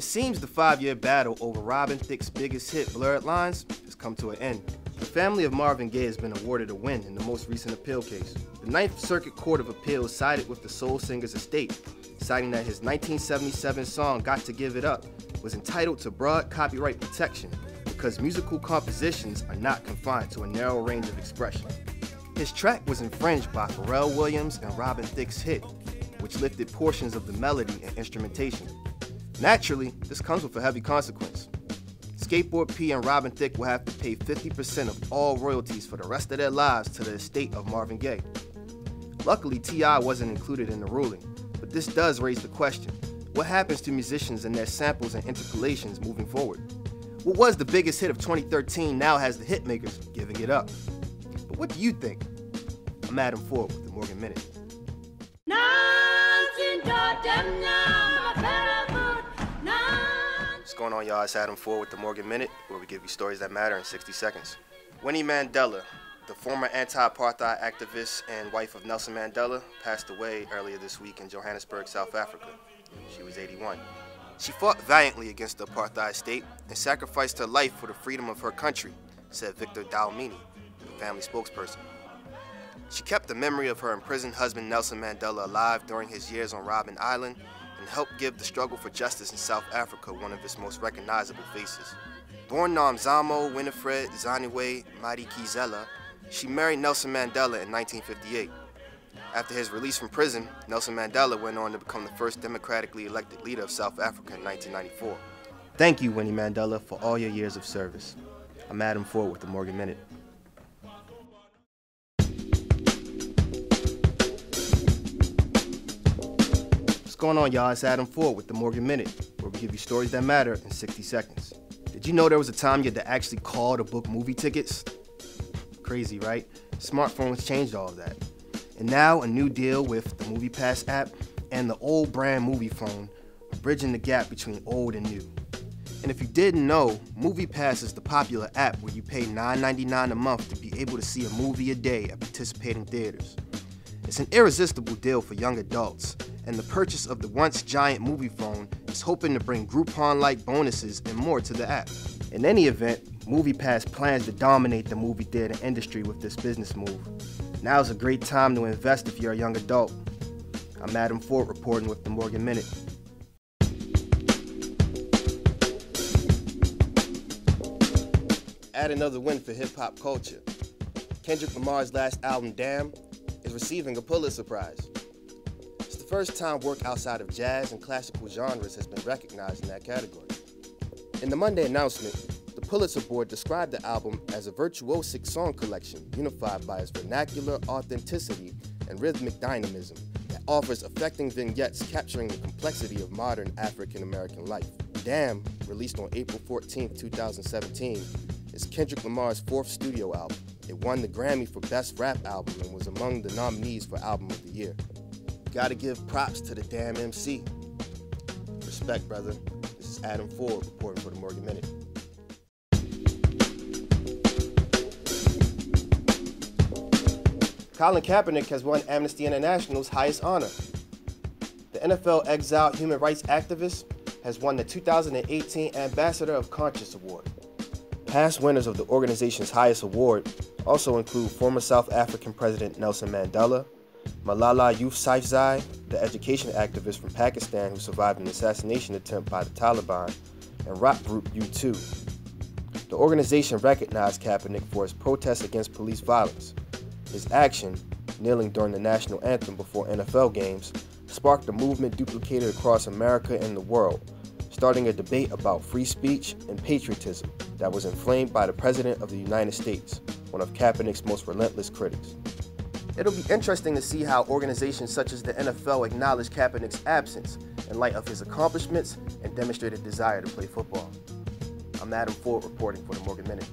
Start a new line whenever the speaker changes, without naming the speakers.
It seems the five-year battle over Robin Thicke's biggest hit, Blurred Lines, has come to an end. The family of Marvin Gaye has been awarded a win in the most recent appeal case. The Ninth Circuit Court of Appeals sided with the soul singer's estate, citing that his 1977 song Got to Give It Up was entitled to broad copyright protection because musical compositions are not confined to a narrow range of expression. His track was infringed by Pharrell Williams and Robin Thicke's hit, which lifted portions of the melody and instrumentation. Naturally, this comes with a heavy consequence. Skateboard P and Robin Thicke will have to pay 50% of all royalties for the rest of their lives to the estate of Marvin Gaye. Luckily, T.I. wasn't included in the ruling, but this does raise the question, what happens to musicians and their samples and interpolations moving forward? What was the biggest hit of 2013 now has the hitmakers giving it up. But what do you think? I'm Adam Ford with the Morgan Minute. Going on, y'all? It's Adam Ford with the Morgan Minute, where we give you stories that matter in 60 seconds. Winnie Mandela, the former anti-apartheid activist and wife of Nelson Mandela, passed away earlier this week in Johannesburg, South Africa. She was 81. She fought valiantly against the apartheid state and sacrificed her life for the freedom of her country, said Victor Dlamini, the family spokesperson. She kept the memory of her imprisoned husband Nelson Mandela alive during his years on Robben Island and helped give the struggle for justice in South Africa one of its most recognizable faces. Born Nomzamo Winifred Zanyiwe Madikizela, she married Nelson Mandela in 1958. After his release from prison, Nelson Mandela went on to become the first democratically elected leader of South Africa in 1994. Thank you, Winnie Mandela, for all your years of service. I'm Adam Ford with the Morgan Minute. Going on, y'all? It's Adam Ford with the Morgan Minute, where we give you stories that matter in 60 seconds. Did you know there was a time you had to actually call to book movie tickets? Crazy, right? Smartphones changed all of that. And now a new deal with the MoviePass app and the old brand Moviefone, bridging the gap between old and new. And if you didn't know, MoviePass is the popular app where you pay $9.99 a month to be able to see a movie a day at participating theaters. It's an irresistible deal for young adults, and the purchase of the once giant Moviefone is hoping to bring Groupon-like bonuses and more to the app. In any event, MoviePass plans to dominate the movie theater industry with this business move. Now's a great time to invest if you're a young adult. I'm Adam Ford reporting with the Morgan Minute. Add another win for hip hop culture. Kendrick Lamar's last album, Damn, is receiving a Pulitzer Prize. First time work outside of jazz and classical genres has been recognized in that category. In the Monday announcement, the Pulitzer Board described the album as a virtuosic song collection unified by its vernacular authenticity and rhythmic dynamism that offers affecting vignettes capturing the complexity of modern African American life. Damn, released on April 14, 2017, is Kendrick Lamar's fourth studio album. It won the Grammy for Best Rap Album and was among the nominees for Album of the Year. Gotta give props to the damn MC. Respect, brother. This is Adam Ford reporting for the Morgan Minute. Colin Kaepernick has won Amnesty International's highest honor. The NFL exiled human rights activist has won the 2018 Ambassador of Conscience Award. Past winners of the organization's highest award also include former South African President Nelson Mandela, Malala Yousafzai, the education activist from Pakistan who survived an assassination attempt by the Taliban, and rock group U2. The organization recognized Kaepernick for his protests against police violence. His action, kneeling during the national anthem before NFL games, sparked a movement duplicated across America and the world, starting a debate about free speech and patriotism that was inflamed by the President of the United States, one of Kaepernick's most relentless critics. It'll be interesting to see how organizations such as the NFL acknowledge Kaepernick's absence in light of his accomplishments and demonstrated desire to play football. I'm Adam Ford reporting for the Morgan Minute.